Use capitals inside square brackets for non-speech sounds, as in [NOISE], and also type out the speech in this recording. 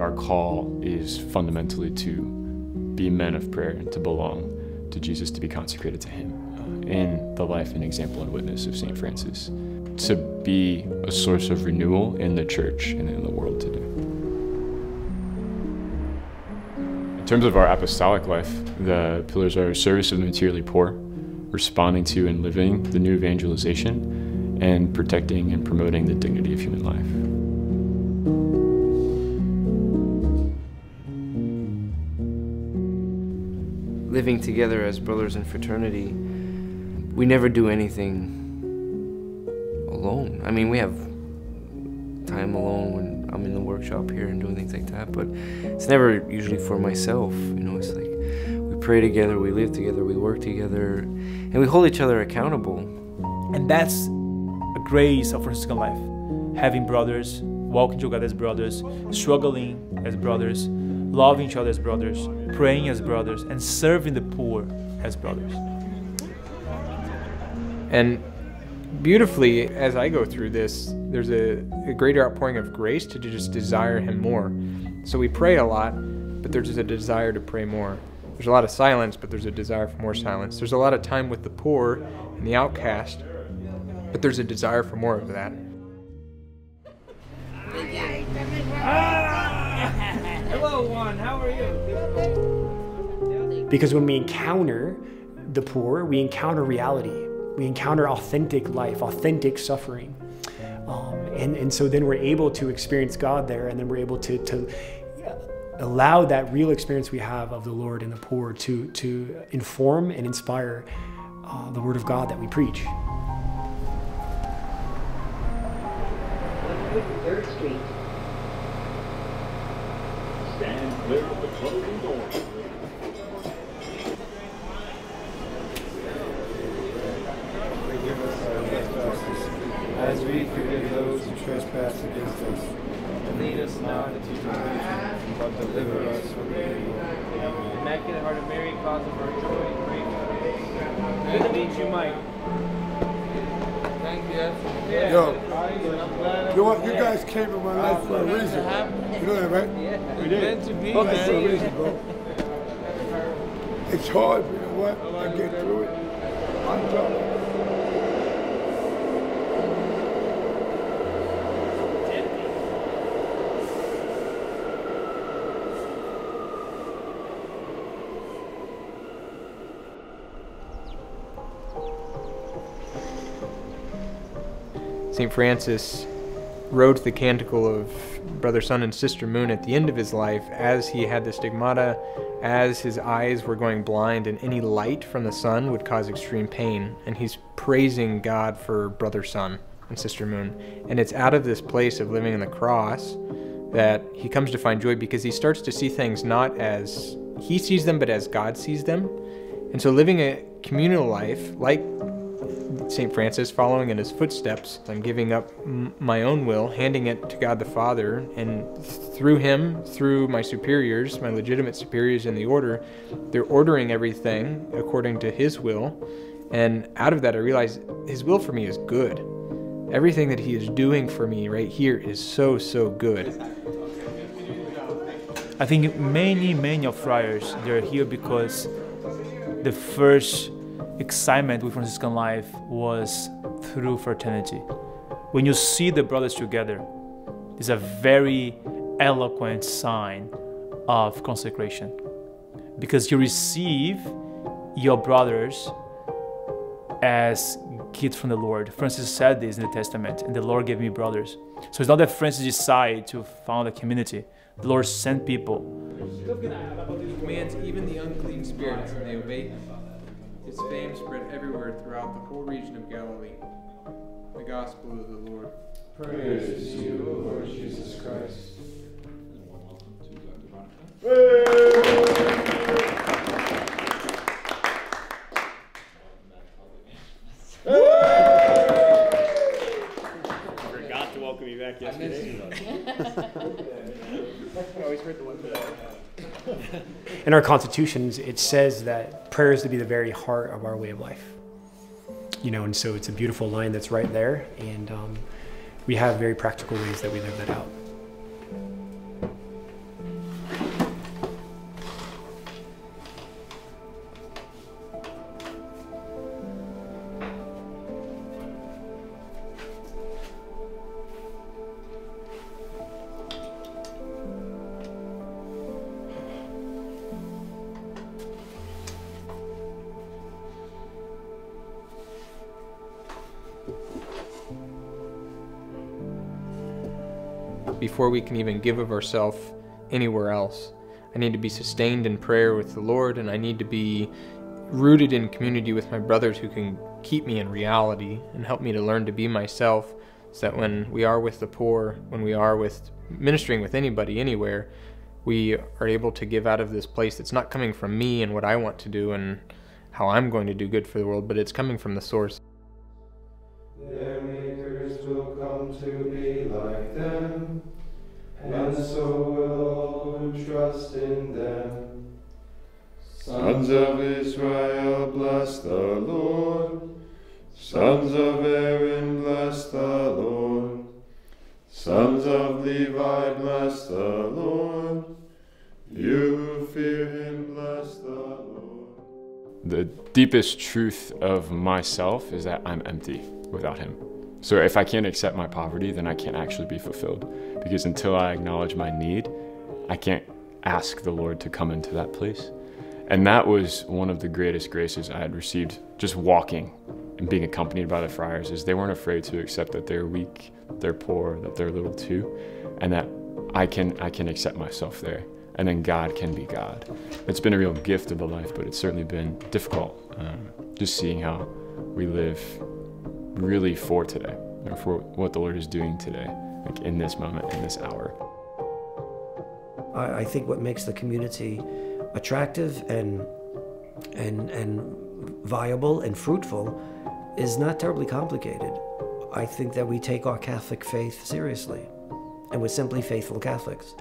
our call is fundamentally to be men of prayer and to belong to Jesus, to be consecrated to Him uh, in the life and example and witness of St. Francis, to be a source of renewal in the church and in the world today. In terms of our apostolic life, the pillars are service of the materially poor, responding to and living the new evangelization, and protecting and promoting the dignity of human life. Living together as brothers in fraternity, we never do anything alone. I mean, we have time alone when I'm in the workshop here and doing things like that, but it's never usually for myself. You know, it's like we pray together, we live together, we work together, and we hold each other accountable. And that's a grace of Franciscan life. Having brothers, walking together as brothers, struggling as brothers, loving each other as brothers, praying as brothers, and serving the poor as brothers. And beautifully, as I go through this, there's a, a, greater outpouring of grace to just desire Him more. So we pray a lot, but there's a desire to pray more. There's a lot of silence, but there's a desire for more silence. There's a lot of time with the poor and the outcast, but there's a desire for more of that. Hello, Juan. How are you? Because when we encounter the poor, we encounter reality. We encounter authentic life, authentic suffering. Um, and, and so then we're able to experience God there, and then we're able to, to allow that real experience we have of the Lord and the poor to, to inform and inspire uh, the Word of God that we preach. Third Street. Stand clear of the closing doors. as we forgive those who trespass against us. And lead us not into temptation, but deliver us from evil. Immaculate Heart of Mary, cause of our joy, pray for us. Good to meet you, Mike. Thank you. Yeah. Yo, you know what? You guys came in my life for a reason. You know that, right? Yeah. We did. Meant to be, okay, man. for a reason, bro. It's hard, but you know what? I get through it. I'm telling St. Francis wrote the canticle of Brother Sun and Sister Moon at the end of his life as he had the stigmata, as his eyes were going blind, and any light from the sun would cause extreme pain. And he's praising God for Brother Sun and Sister Moon. And it's out of this place of living in the cross that he comes to find joy because he starts to see things not as he sees them, but as God sees them. And so living a communal life, like St. Francis, following in his footsteps, I'm giving up my own will, handing it to God the Father, and through him, through my superiors, my legitimate superiors in the order, they're ordering everything according to his will. And out of that, I realize his will for me is good. Everything that he is doing for me right here is so, so good. I think many, many of friars, they're here because the first excitement with Franciscan life was through fraternity. When you see the brothers together, it's a very eloquent sign of consecration because you receive your brothers as gifts from the Lord. Francis said this in the Testament, and the Lord gave me brothers. So it's not that Francis decided to found a community. The Lord sent people. Even the unclean spirits, and they obey. His fame spread everywhere throughout the whole region of Galilee. The Gospel of the Lord. Praise to you, Lord Jesus Christ. Forgot to welcome you back yesterday. I missed you. [LAUGHS] I always heard the one for In our constitutions, it says that prayer is to be the very heart of our way of life. You know, and so it's a beautiful line that's right there, and um, we have very practical ways that we live that out. Before we can even give of ourselves anywhere else. I need to be sustained in prayer with the Lord, and I need to be rooted in community with my brothers who can keep me in reality and help me to learn to be myself so that when we are with the poor, when we are with ministering with anybody anywhere, we are able to give out of this place that's not coming from me and what I want to do and how I'm going to do good for the world, but it's coming from the source. To be like them, and so will all who trust in them. Sons of Israel, bless the Lord. Sons of Aaron, bless the Lord. Sons of Levi, bless the Lord. You who fear him, bless the Lord. The deepest truth of myself is that I'm empty without Him. So if I can't accept my poverty, then I can't actually be fulfilled. Because until I acknowledge my need, I can't ask the Lord to come into that place. And that was one of the greatest graces I had received just walking and being accompanied by the friars is they weren't afraid to accept that they're weak, they're poor, that they're little too, and that I can I can accept myself there. And then God can be God. It's been a real gift of the life, but it's certainly been difficult. Um, just seeing how we live really for today, or for what the Lord is doing today, like in this moment, in this hour. I, I think what makes the community attractive and and and viable and fruitful is not terribly complicated. I think that we take our Catholic faith seriously, and we're simply faithful Catholics.